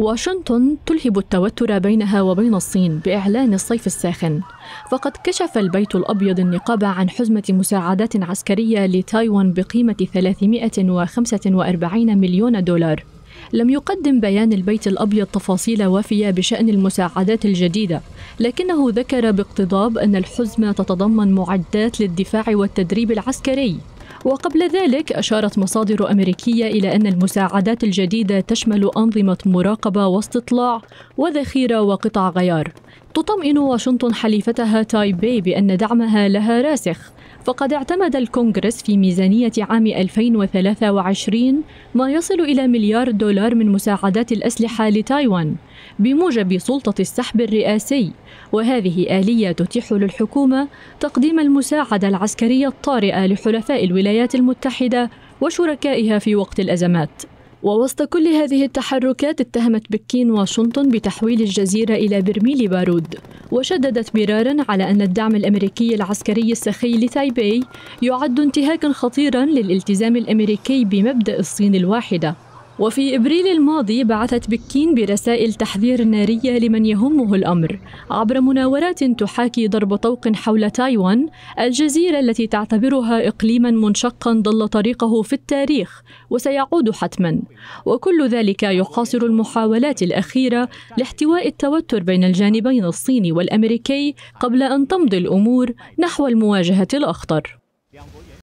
واشنطن تلهب التوتر بينها وبين الصين بإعلان الصيف الساخن. فقد كشف البيت الأبيض النقاب عن حزمة مساعدات عسكرية لتايوان بقيمة 345 مليون دولار. لم يقدم بيان البيت الأبيض تفاصيل وافية بشأن المساعدات الجديدة لكنه ذكر باقتضاب أن الحزمة تتضمن معدات للدفاع والتدريب العسكري. وقبل ذلك أشارت مصادر أمريكية إلى أن المساعدات الجديدة تشمل أنظمة مراقبة واستطلاع وذخيرة وقطع غيار. تطمئن واشنطن حليفتها تايبي بأن دعمها لها راسخ. فقد اعتمد الكونغرس في ميزانية عام 2023 ما يصل إلى مليار دولار من مساعدات الأسلحة لتايوان بموجب سلطة السحب الرئاسي. وهذه آلية تتيح للحكومة تقديم المساعدة العسكرية الطارئة لحلفاء الولايات المتحدة وشركائها في وقت الأزمات. ووسط كل هذه التحركات اتهمت بكين واشنطن بتحويل الجزيرة إلى برميل بارود وشددت مرارا على أن الدعم الأمريكي العسكري السخي لتايبي يعد انتهاكا خطيرا للالتزام الأمريكي بمبدأ الصين الواحدة. وفي إبريل الماضي بعثت بكين برسائل تحذير نارية لمن يهمه الأمر. عبر مناورات تحاكي ضرب طوق حول تايوان الجزيرة التي تعتبرها اقليما منشقا ضل طريقه في التاريخ وسيعود حتما. وكل ذلك يحاصر المحاولات الأخيرة لاحتواء التوتر بين الجانبين الصيني والأمريكي قبل أن تمضي الأمور نحو المواجهة الأخطر.